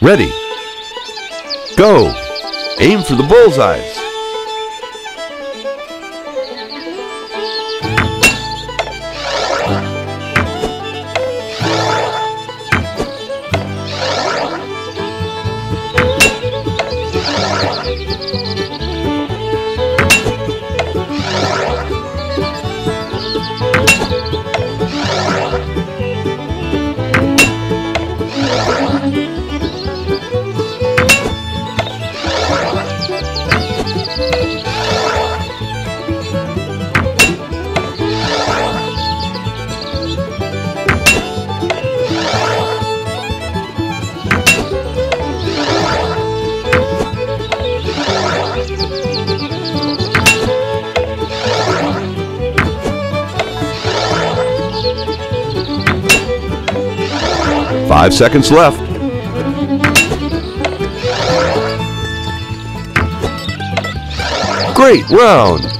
Ready. Go. Aim for the bullseyes. Five seconds left. Great round!